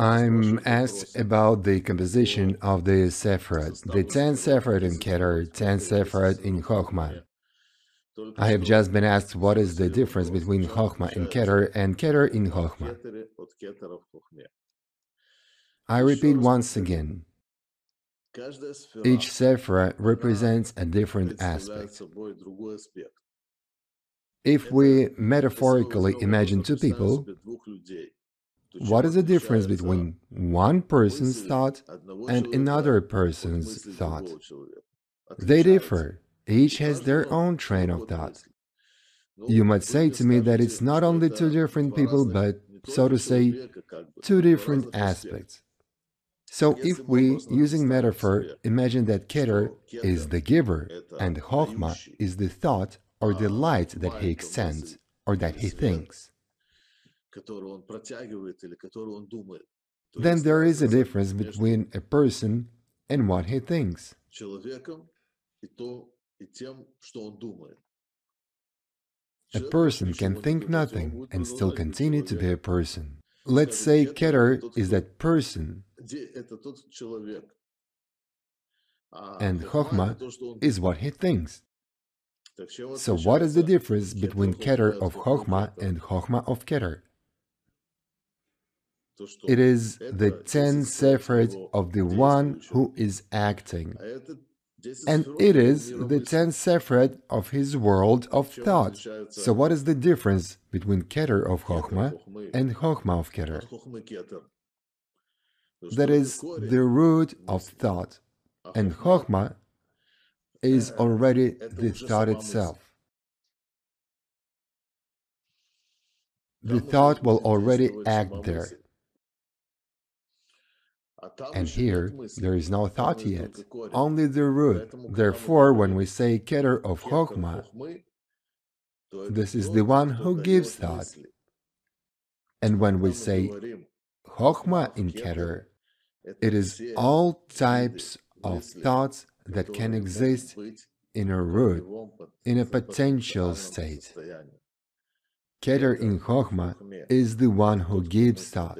I'm asked about the composition of the Sephirot, the 10 Sephirot in Keter, 10 Sephirot in Chokhmah. I have just been asked what is the difference between Chokhmah in Keter and Keter in Chokhmah. I repeat once again, each Sephirah represents a different aspect. If we metaphorically imagine two people, what is the difference between one person's thought and another person's thought? They differ. Each has their own train of thought. You might say to me that it's not only two different people, but, so to say, two different aspects. So if we, using metaphor, imagine that Keter is the giver and Chokhmah is the thought or the light that he extends or that he thinks, then there is a difference between a person and what he thinks. A person can think nothing and still continue to be a person. Let's say Keter is that person, and Chokhmah is what he thinks. So what is the difference between Keter of Chokhmah and Chokhmah of Keter? It is the ten sephirot of the one who is acting. And it is the ten sephirot of his world of thought. So what is the difference between Keter of Chokhmah and Chokhmah of Keter? That is the root of thought. And Chokhmah is already the thought itself. The thought will already act there. And here, there is no thought yet, only the root. Therefore, when we say Keter of Chokhmah, this is the one who gives thought. And when we say Chokhmah in Keter, it is all types of thoughts that can exist in a root, in a potential state. Keter in Chokhmah is the one who gives thought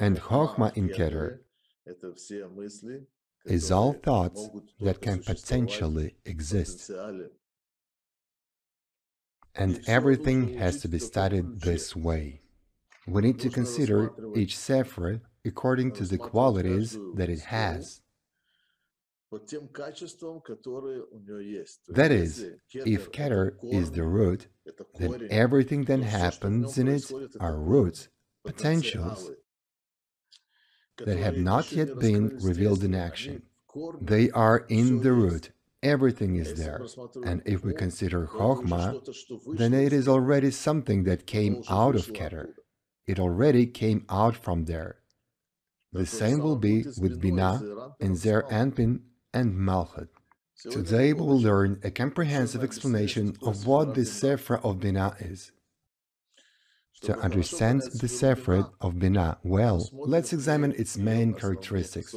and Chokhmah in Keter is all thoughts that can potentially exist. And everything has to be studied this way. We need to consider each Sefer according to the qualities that it has. That is, if Keter is the root, then everything that happens in it are roots, potentials, that have not yet been revealed in action. They are in the root. Everything is there. And if we consider Chokhmah, then it is already something that came out of Keter. It already came out from there. The same will be with Binah and Zeir Anpin and Malchut. Today we will learn a comprehensive explanation of what the Sephra of Binah is. To understand the Sephirot of Binah well, let's examine its main characteristics.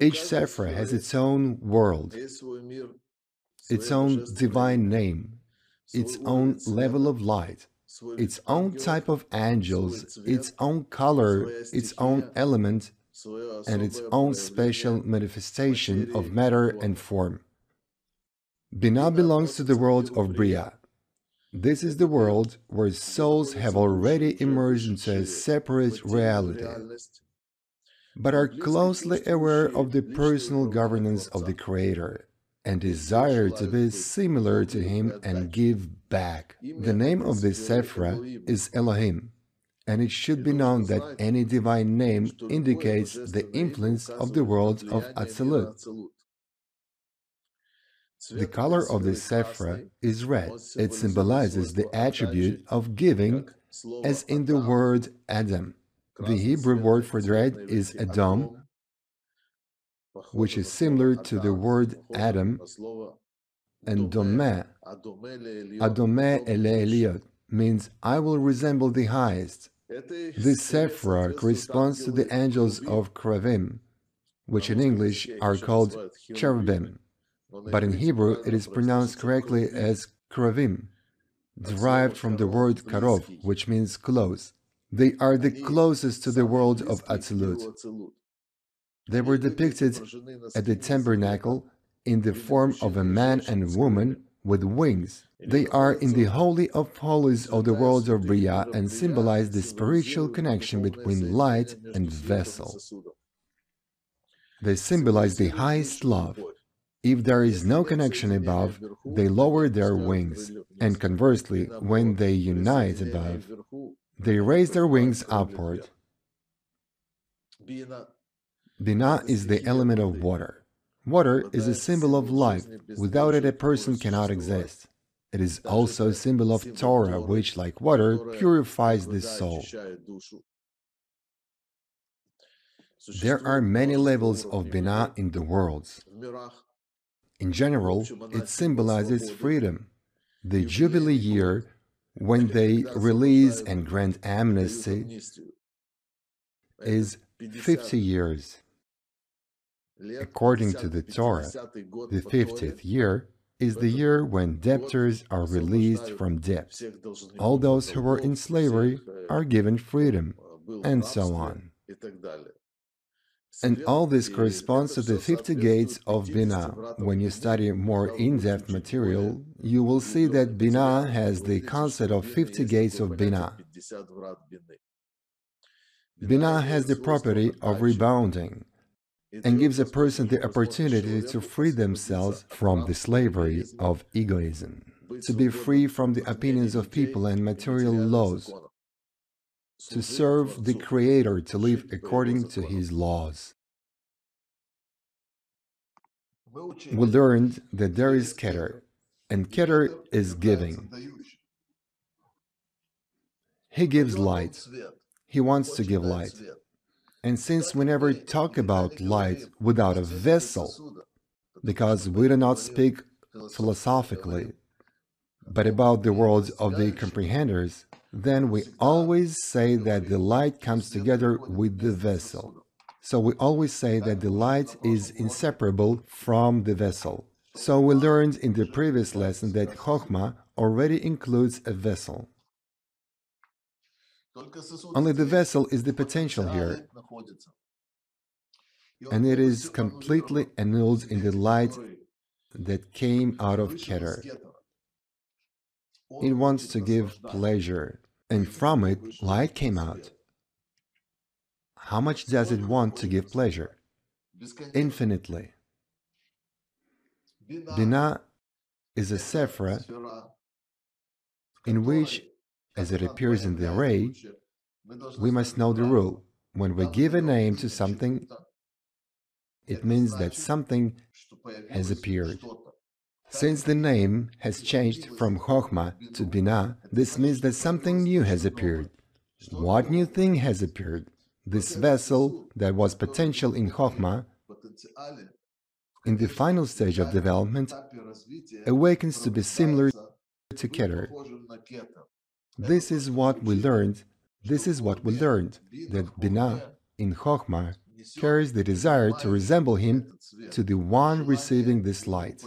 Each Sephirah has its own world, its own divine name, its own level of light, its own type of angels, its own color, its own element, and its own special manifestation of matter and form. Binah belongs to the world of Bria, this is the world where souls have already emerged into a separate reality, but are closely aware of the personal governance of the Creator and desire to be similar to Him and give back. The name of this Sephra is Elohim, and it should be known that any divine name indicates the influence of the world of Atzilut. The color of the sephra is red. It symbolizes the attribute of giving, as in the word Adam. The Hebrew word for red is Adam, which is similar to the word Adam, and Domeh, Adome Ele means I will resemble the highest. This sephra corresponds to the angels of Kravim, which in English are called cherubim but in Hebrew it is pronounced correctly as Kravim. derived from the word karov, which means close. They are the closest to the world of Atzilut. They were depicted at the tabernacle in the form of a man and woman with wings. They are in the Holy of Holies of the world of Bria and symbolize the spiritual connection between light and vessel. They symbolize the highest love. If there is no connection above, they lower their wings, and conversely, when they unite above, they raise their wings upward. Bina is the element of water. Water is a symbol of life. Without it, a person cannot exist. It is also a symbol of Torah, which, like water, purifies the soul. There are many levels of Bina in the worlds. In general, it symbolizes freedom. The Jubilee year, when they release and grant amnesty, is 50 years. According to the Torah, the 50th year is the year when debtors are released from debts. All those who were in slavery are given freedom, and so on. And all this corresponds to the 50 gates of Bina. When you study more in-depth material, you will see that Bina has the concept of 50 gates of Bina. Bina has the property of rebounding and gives a person the opportunity to free themselves from the slavery of egoism, to be free from the opinions of people and material laws, to serve the Creator, to live according to His laws. We learned that there is Keter, and Keter is giving. He gives light. He wants to give light. And since we never talk about light without a vessel, because we do not speak philosophically, but about the worlds of the comprehenders, then we always say that the light comes together with the vessel. So we always say that the light is inseparable from the vessel. So we learned in the previous lesson that Chokhmah already includes a vessel. Only the vessel is the potential here, and it is completely annulled in the light that came out of Keter. It wants to give pleasure, and from it light came out. How much does it want to give pleasure? Infinitely. Bina is a sephra in which as it appears in the array, we must know the rule. When we give a name to something, it means that something has appeared. Since the name has changed from Chokhmah to Bina, this means that something new has appeared. What new thing has appeared? This vessel that was potential in Chokhmah, in the final stage of development, awakens to be similar to Keter. This is what we learned. This is what we learned that Bina in Chokhmah carries the desire to resemble him to the one receiving this light.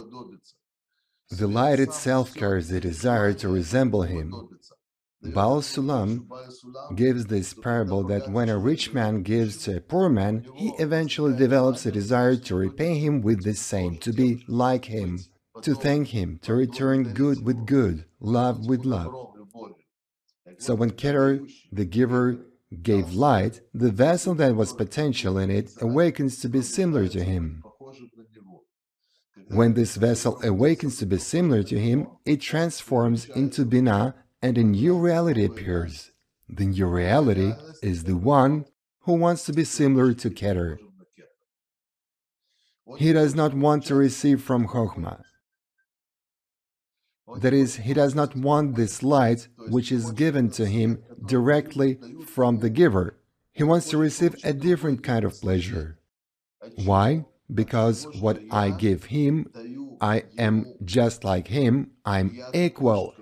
The light itself carries the desire to resemble him. Baal Sulam gives this parable that when a rich man gives to a poor man, he eventually develops a desire to repay him with the same, to be like him, to thank him, to return good with good, love with love. So when Keter, the giver, gave light, the vessel that was potential in it awakens to be similar to him. When this vessel awakens to be similar to him, it transforms into Bina and a new reality appears. The new reality is the one who wants to be similar to Keter. He does not want to receive from Chokhmah. That is, he does not want this light which is given to him directly from the giver. He wants to receive a different kind of pleasure. Why? Because what I give him, I am just like him, I'm equal.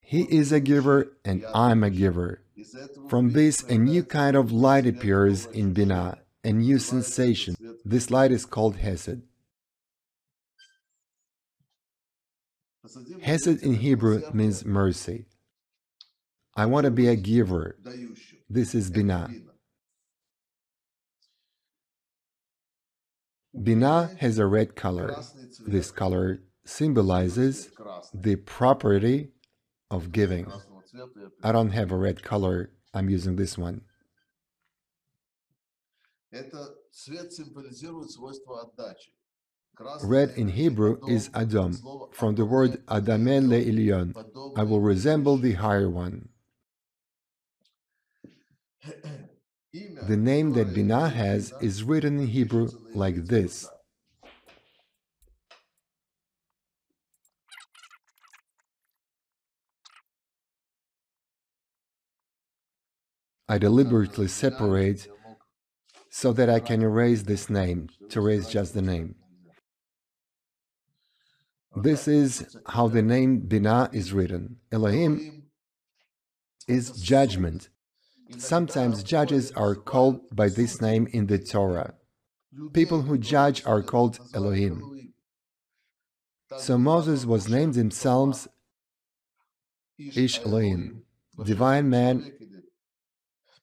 He is a giver and I'm a giver. From this, a new kind of light appears in Bina, a new sensation. This light is called Hesed. Hesed in Hebrew means mercy. I want to be a giver. This is Binah. Binah has a red color. This color symbolizes the property of giving. I don't have a red color, I'm using this one. Red in Hebrew is Adam, from the word Adamen le'ilyon. I will resemble the higher one. The name that Binah has is written in Hebrew like this. I deliberately separate so that I can erase this name, to erase just the name. This is how the name Binah is written. Elohim is judgment. Sometimes judges are called by this name in the Torah. People who judge are called Elohim. So Moses was named in Psalms Ish Elohim, divine man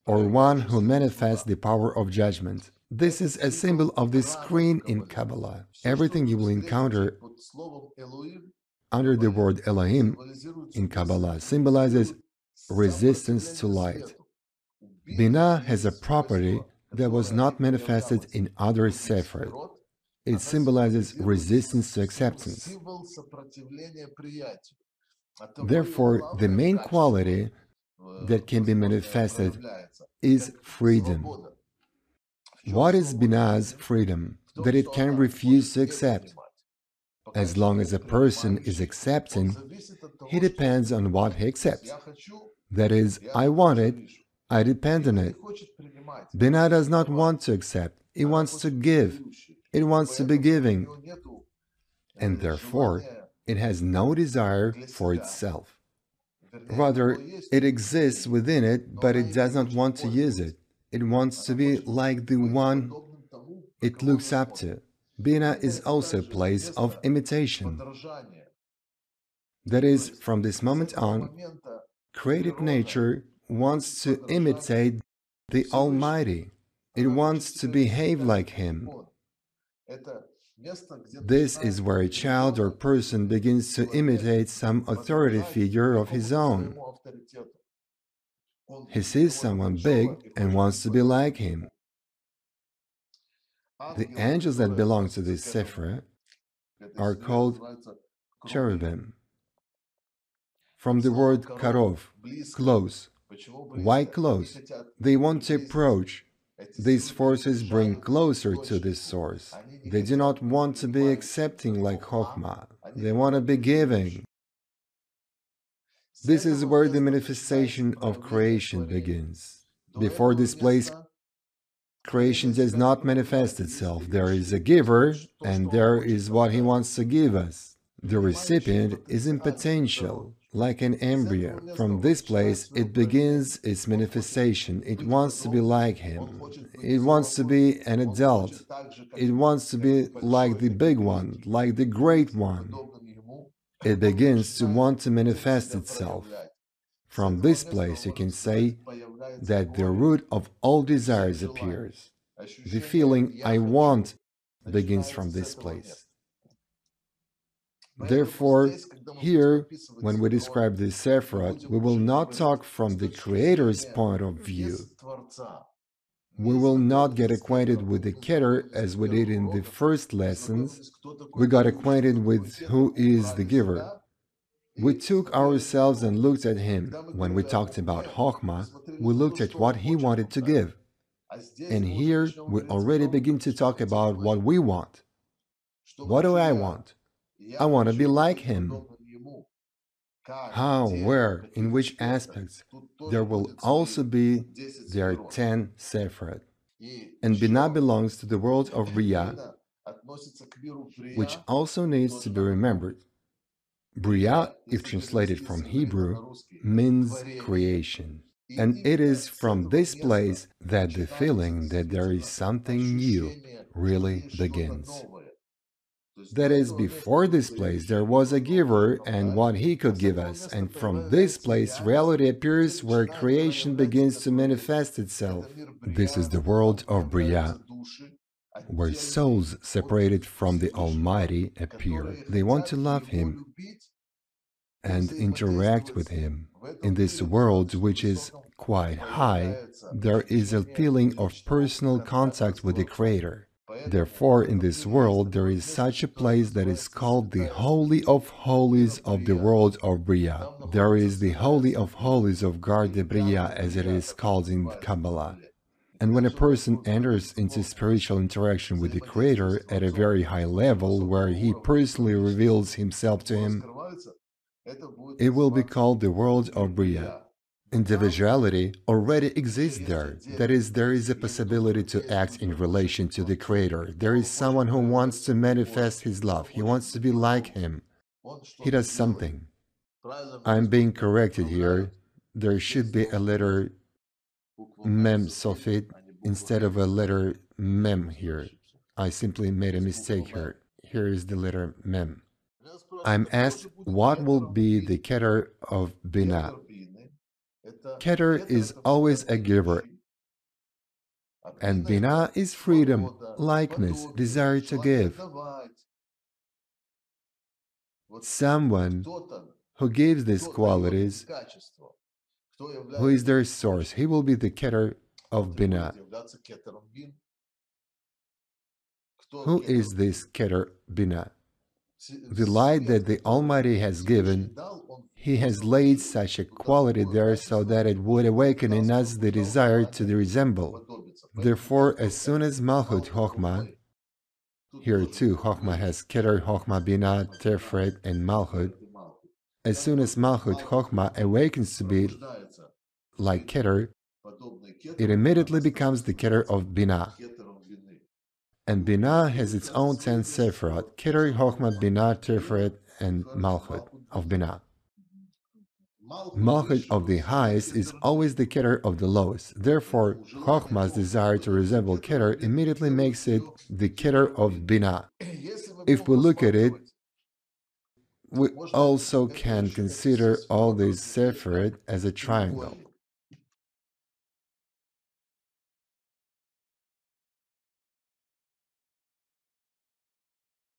or one who manifests the power of judgment. This is a symbol of the screen in Kabbalah. Everything you will encounter under the word Elohim in Kabbalah symbolizes resistance to light. Binah has a property that was not manifested in other Sefer. It symbolizes resistance to acceptance. Therefore, the main quality that can be manifested is freedom. What is Binah's freedom? That it can refuse to accept. As long as a person is accepting, he depends on what he accepts. That is, I want it, I depend on it. Binah does not want to accept, it wants to give, it wants to be giving, and therefore it has no desire for itself. Rather, it exists within it, but it does not want to use it. It wants to be like the one it looks up to. Binah is also a place of imitation. That is, from this moment on, created nature wants to imitate the Almighty. It wants to behave like Him. This is where a child or person begins to imitate some authority figure of his own. He sees someone big and wants to be like him. The angels that belong to this Sephra are called cherubim. From the word karov, close. Why close? They want to approach, these forces bring closer to this source. They do not want to be accepting like Chokhmah. They want to be giving. This is where the manifestation of creation begins. Before this place, creation does not manifest itself. There is a giver, and there is what he wants to give us. The recipient is in potential like an embryo. From this place, it begins its manifestation. It wants to be like him. It wants to be an adult. It wants to be like the big one, like the great one. It begins to want to manifest itself. From this place, you can say that the root of all desires appears. The feeling I want begins from this place. Therefore, here, when we describe the Sephirot, we will not talk from the Creator's point of view. We will not get acquainted with the Keter as we did in the first lessons. We got acquainted with who is the giver. We took ourselves and looked at him. When we talked about Chokhmah, we looked at what he wanted to give. And here we already begin to talk about what we want. What do I want? I want to be like him. How, where, in which aspects? There will also be their ten Sephirot. And Binah belongs to the world of Bria, which also needs to be remembered. Bria, if translated from Hebrew, means creation. And it is from this place that the feeling that there is something new really begins. That is, before this place there was a giver and what he could give us, and from this place reality appears where creation begins to manifest itself. This is the world of Bria, where souls separated from the Almighty appear. They want to love Him and interact with Him. In this world, which is quite high, there is a feeling of personal contact with the Creator. Therefore, in this world, there is such a place that is called the Holy of Holies of the world of Bria. There is the Holy of Holies of Garde Bria, as it is called in Kabbalah. And when a person enters into spiritual interaction with the Creator at a very high level, where he personally reveals himself to him, it will be called the world of Bria. Individuality already exists there. That is, there is a possibility to act in relation to the Creator. There is someone who wants to manifest his love. He wants to be like him. He does something. I'm being corrected here. There should be a letter mem sofit instead of a letter mem here. I simply made a mistake here. Here is the letter mem. I'm asked what will be the keter of Bina. Keter is always a giver, and Bina is freedom, likeness, desire to give. Someone who gives these qualities, who is their source, he will be the Keter of Bina. Who is this Keter Bina? The light that the Almighty has given he has laid such a quality there so that it would awaken in us the desire to resemble. Therefore, as soon as Malchut Chochmah, here too Chochmah has Keter, Chochmah, Binah, Tiferet, and Malchut, as soon as Malchut Chochmah awakens to be like Keter, it immediately becomes the Keter of Binah. And Binah has its own ten Sephirot, Keter, Chochmah, Binah, Tiferet, and Malchut of Binah. Malchut of the highest is always the Keter of the lowest. Therefore, Chochmah's desire to resemble Keter immediately makes it the Keter of Bina. If we look at it, we also can consider all these Sephirot as a triangle.